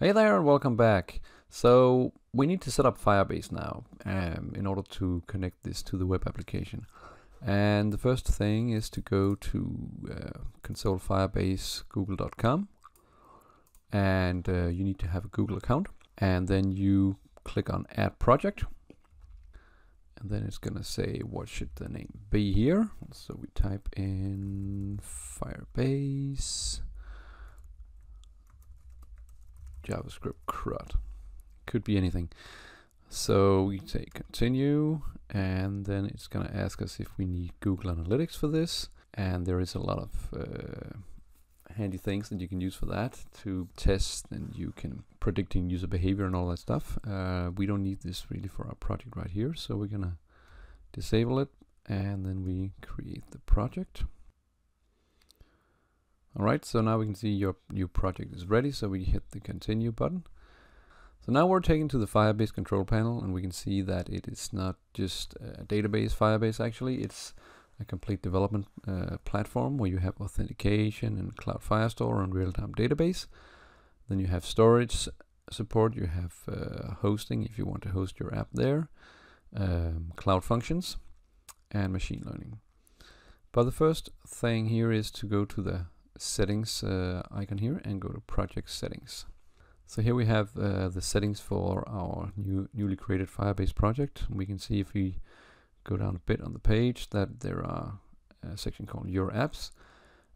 Hey there, and welcome back. So we need to set up Firebase now um, in order to connect this to the web application. And the first thing is to go to uh, and uh, you need to have a Google account. And then you click on add project. And then it's gonna say what should the name be here? So we type in firebase javascript CRUD could be anything so we say continue and then it's gonna ask us if we need Google Analytics for this and there is a lot of uh, handy things that you can use for that to test and you can predicting user behavior and all that stuff. Uh, we don't need this really for our project right here, so we're gonna disable it and then we create the project. Alright, so now we can see your new project is ready, so we hit the continue button. So now we're taken to the Firebase control panel and we can see that it is not just a database Firebase actually, it's a complete development uh, platform where you have authentication and Cloud Firestore and real-time database. Then you have storage support, you have uh, hosting if you want to host your app there, um, cloud functions, and machine learning. But the first thing here is to go to the settings uh, icon here and go to project settings. So here we have uh, the settings for our new newly created Firebase project. We can see if we go down a bit on the page that there are a section called Your Apps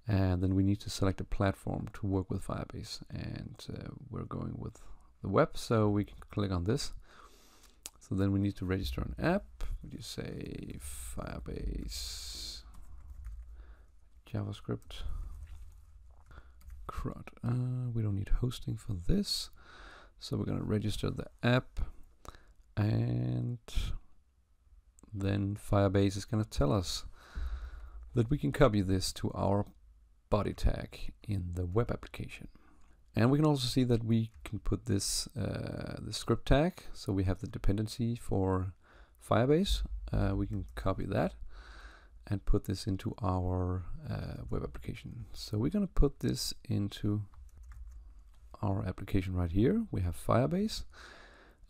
and then we need to select a platform to work with Firebase and uh, we're going with the web so we can click on this so then we need to register an app We just say Firebase JavaScript CRUD uh, we don't need hosting for this so we're going to register the app and then Firebase is going to tell us that we can copy this to our body tag in the web application. And we can also see that we can put this uh, the script tag. So we have the dependency for Firebase. Uh, we can copy that and put this into our uh, web application. So we're going to put this into our application right here. We have Firebase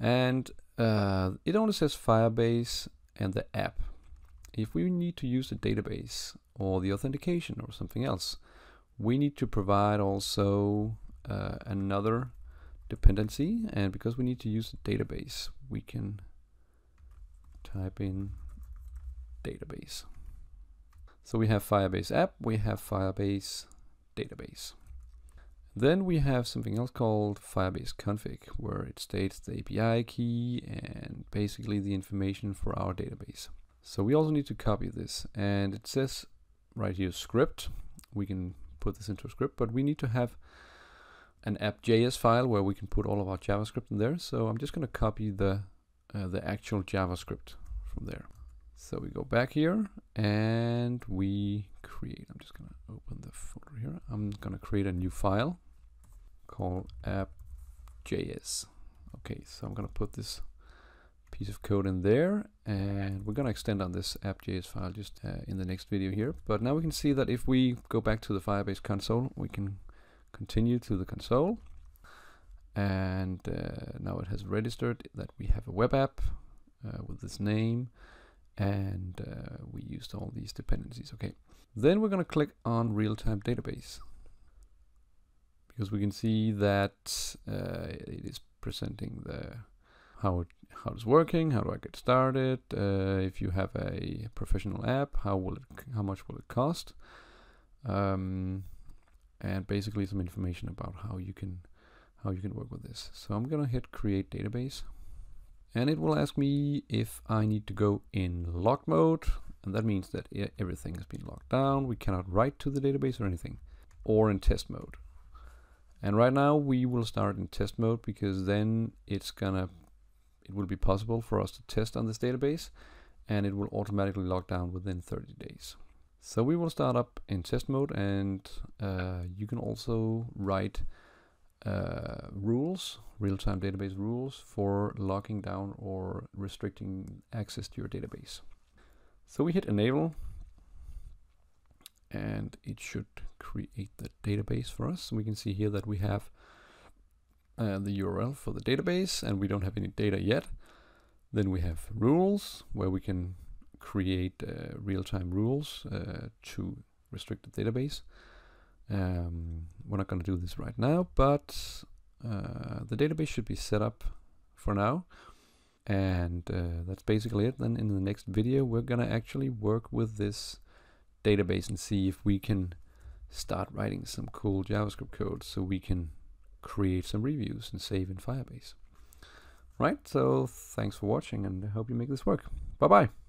and uh, it only says Firebase and the app. If we need to use the database or the authentication or something else, we need to provide also uh, another dependency and because we need to use the database we can type in database so we have Firebase app we have Firebase database then we have something else called Firebase config where it states the API key and basically the information for our database so we also need to copy this and it says right here script we can put this into a script, but we need to have an app.js file where we can put all of our JavaScript in there. So I'm just going to copy the uh, the actual JavaScript from there. So we go back here and we create. I'm just to open the folder here. I'm to create a new file called app.js. Okay, so I'm to put this piece of code in there and we're going to extend on this app.js file just uh, in the next video here but now we can see that if we go back to the Firebase console we can continue to the console and uh, now it has registered that we have a web app uh, with this name and uh, we used all these dependencies okay? Then we're going to click on real-time database because we can see that uh, it is presenting the how it how it's working, how do I get started, uh, if you have a professional app, how will it, how much will it cost, um, and basically some information about how you can how you can work with this. So I'm gonna hit create database, and it will ask me if I need to go in locked mode, and that means that everything has been locked down. We cannot write to the database or anything, or in test mode. And right now we will start in test mode because then it's gonna it will be possible for us to test on this database and it will automatically lock down within 30 days. So we will start up in test mode and uh, you can also write uh, rules, real-time database rules for locking down or restricting access to your database. So we hit enable and it should create the database for us. we can see here that we have uh, the URL for the database and we don't have any data yet. Then we have rules where we can create uh, real-time rules uh, to restrict the database. Um, we're not going to do this right now, but uh, the database should be set up for now. And uh, that's basically it. Then in the next video, we're going to actually work with this database and see if we can start writing some cool JavaScript code so we can create some reviews and save in Firebase. Right, so thanks for watching and I hope you make this work. Bye bye.